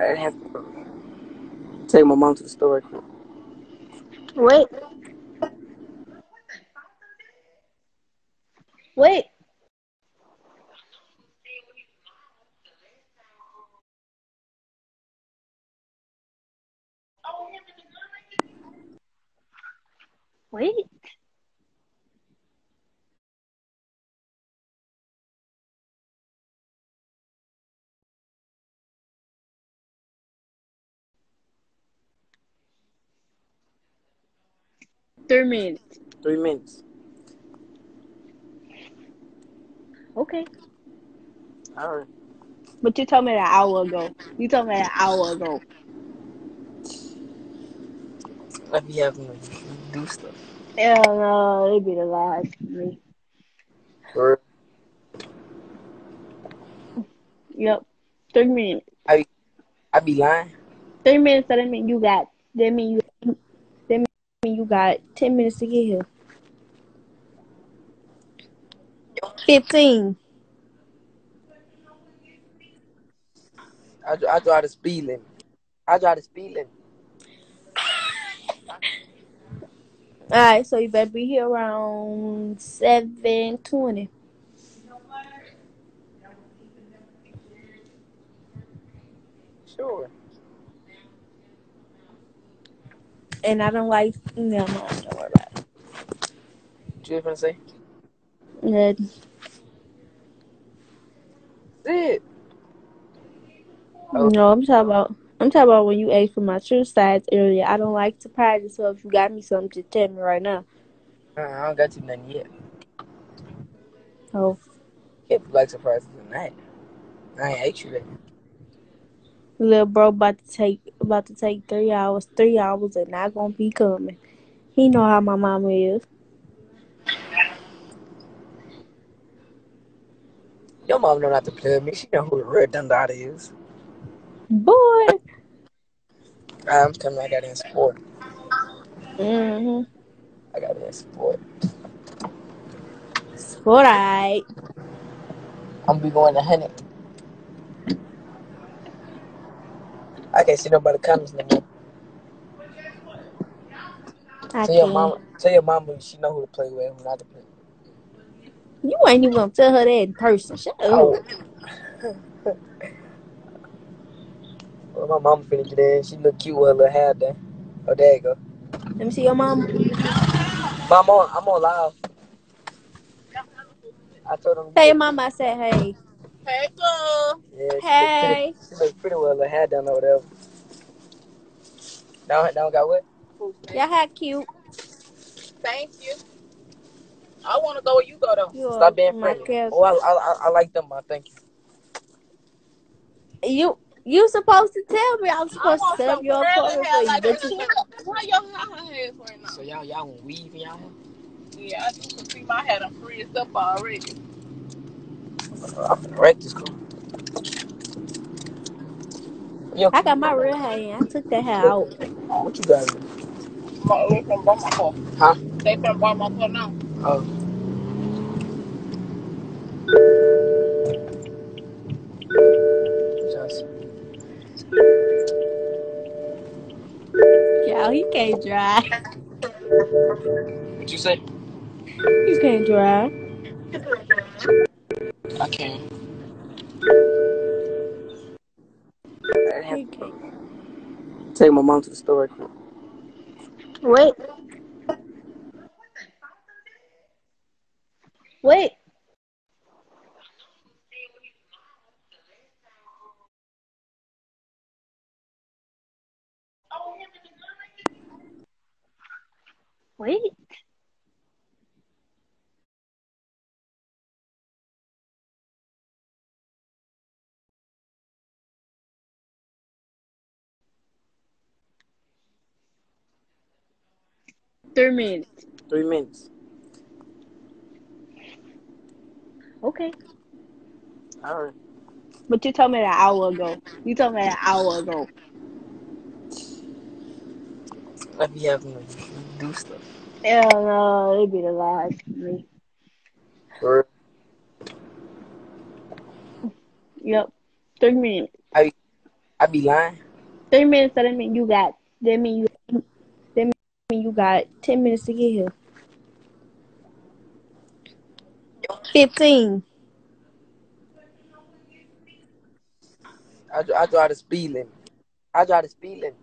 I have to take my mom to the store. Wait. Wait. Wait. Three minutes. Three minutes. Okay. All right. But you told me an hour ago. You told me an hour ago. I be having to do stuff. Hell no, it'd be the last for me. For Yep. Three minutes. I, I be lying. Three minutes, so that mean you got that mean you mean you got ten minutes to get here. Fifteen. I, I drive the speed limit. I drive the speed limit. Alright, so you better be here around seven twenty. Sure. And I don't like no no, don't worry about it. What you finna say? Nothing. That's it. Oh. No, I'm talking about I'm talking about when you asked for my true size earlier. I don't like surprises, so if you got me something, just tell me right now. Uh, I don't got you nothing yet. Oh, If you like surprises that. I ain't asked you that. Little bro about to take about to take three hours. Three hours and not gonna be coming. He know how my mama is. Your mom know not to play with me. She know who the real Dundada is. Boy. I'm telling you, I got in sport. Mm-hmm. I got in sport. It's alright. I'm gonna be going to Honey. I can't see nobody comments no more. I Tell your mama, tell your mama she know who to play with, who not to play. with. You ain't even gonna tell her that in person. Shut up. Oh. well, my mama finna get in. She look cute with her little hair done. Oh, there you go. Let me see your mama. Mom, I'm on, I'm on live. I told. Tell your mama I said hey. Hey, girl. Yeah, she Hey. Look pretty, she look pretty with her hair done or whatever. Now, now got what? Y'all had cute. Thank you. I want to go where you go, though. You Stop being my friendly. cousin. Oh, I, I, I, I like them, man. Thank you. You you supposed to tell me. I'm I supposed to want set up your curly appointment for you, like but you Why your hair has right now? So y'all, y'all weave y'all hair? Yeah, I do. Cause see, my hair done freezed up already. I'm finna wreck this car. Yo, I got my real hair in. I took that hair out. what you got? in? My, they finna buy my car. Huh? They finna buy my car now. Oh, just Y'all, he can't drive. what you say? He can't drive. I can. I have He to can't. take my mom to the store. Wait. Wait. Wait. Three minutes. Three minutes. Okay. All right. But you told me an hour ago. You told me an hour ago. I be having to do stuff. Hell no, it'd be the last for me. For Yep. Three minutes. I I be lying. Three minutes, so that mean you got that mean you you got ten minutes to get here. Fifteen. I, dr- I drive the speed limit. I drive the speed limit.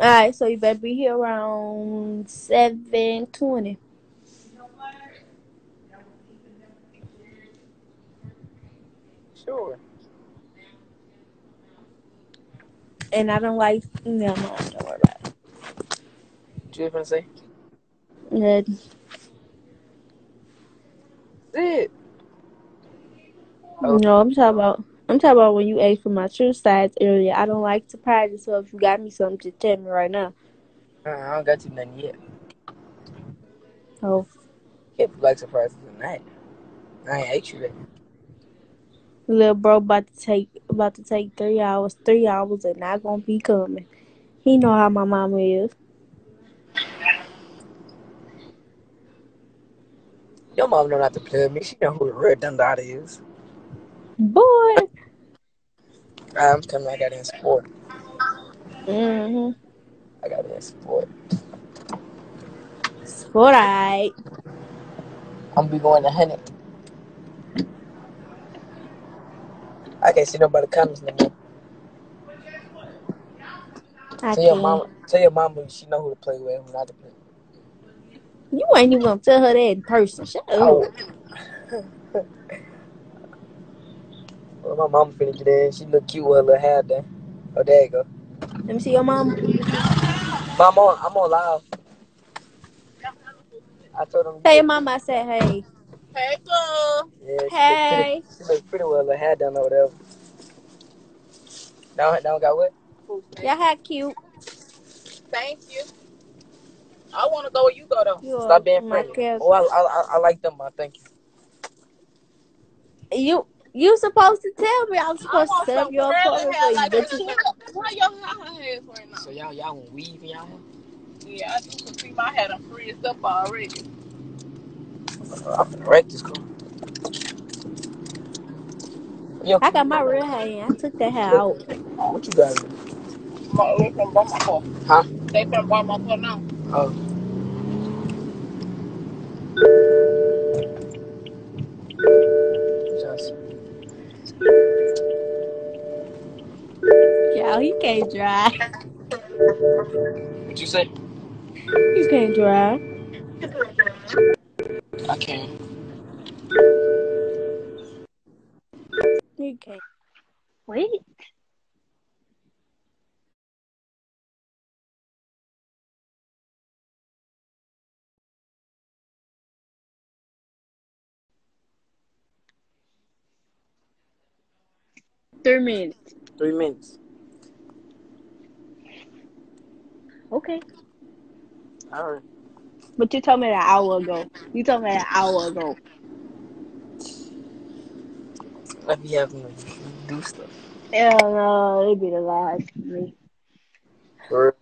Alright, so you better be here around seven twenty. Sure. And I don't like no no don't worry about it. What you say? Nothing. Shit. Oh. No, I'm talking about I'm talking about when you asked for my true size earlier. I don't like surprises, so if you got me something, just tell me right now. Uh, I don't got you nothing yet. Oh, Can't like surprises tonight. I ain't ate you that. little bro about to take about to take three hours. Three hours and not gonna be coming. He know how my mama is. Your mom know not to play with me. She know who the real Dundada is. Boy. I'm coming. I got in sport. Mm-hmm. I got in sport. Sport. I'm gonna be going to Honey. I can't see nobody comments no more. I Tell your mama, tell your mama she know who to play with and who not to play. with. You ain't even gonna tell her that in person. Shut up. Oh. well, my mama finna get in. She look cute with her little hair done. Oh, there you go. Let me see your mama. Mom, I'm on, I'm on live. I told him. Tell your mama I said hey. Hey, girl. Yeah, she Hey. Look pretty, she look pretty with her hair done or whatever. Now, now got what? Y'all had cute. Thank you. I want to go where you go, though. You Stop being my friendly. cousin. Oh, I, I, I, I like them, man. Thank you. You you supposed to tell me I'm I supposed to want set up your appointment hair for you, like but this. you Why your hair hands right now? So y'all, y'all want weave in y'all hair? Yeah, I do. Cause see, my hair done freezed up already. I'm finna wreck this car. Yo, I got my real hair. I took that hair out. what you got? My, they finna buy my car. Huh? They finna buy my car now. Oh. Just, Y'all, he can't drive. what you say? He can't drive. I can. He can't. Wait. Three minutes. Three minutes. Okay. All right. But you told me that an hour ago. You told me an hour ago. Let me have them do stuff. Hell no, it'd be the last for me. For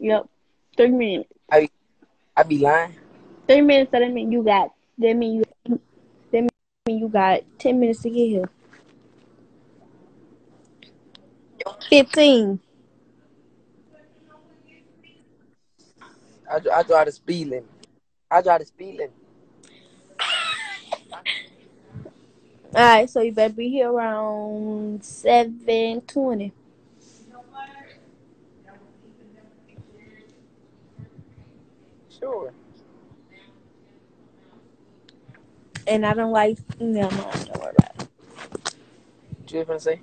Yep. Three minutes. real. I be lying. Three minutes, so that mean you got that mean you that mean you got ten minutes to get here. Fifteen. I, I drive the speed limit. I drive the speed limit. Alright, so you better be here around seven twenty. Sure. And I don't like no no don't worry about it. What you gonna say?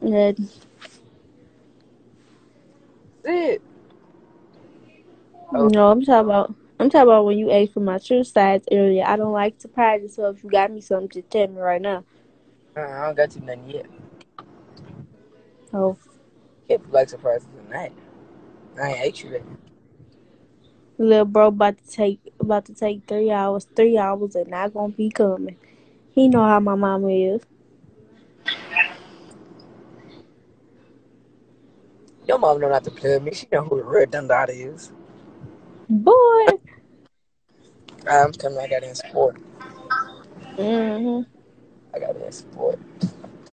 Nothing. Oh. No, I'm talking about I'm talking about when you asked for my true size earlier. I don't like surprises, so if you got me something, just tell me right now. Uh, I don't got you nothing yet. Oh, Can't like surprises tonight. I ain't ate you that. little bro about to take about to take three hours. Three hours and not gonna be coming. He know how my mama is. Your mom know not to play with me. She know who the real Dundada is. Boy. I'm coming. I got in sport. Mm-hmm. I got in sport.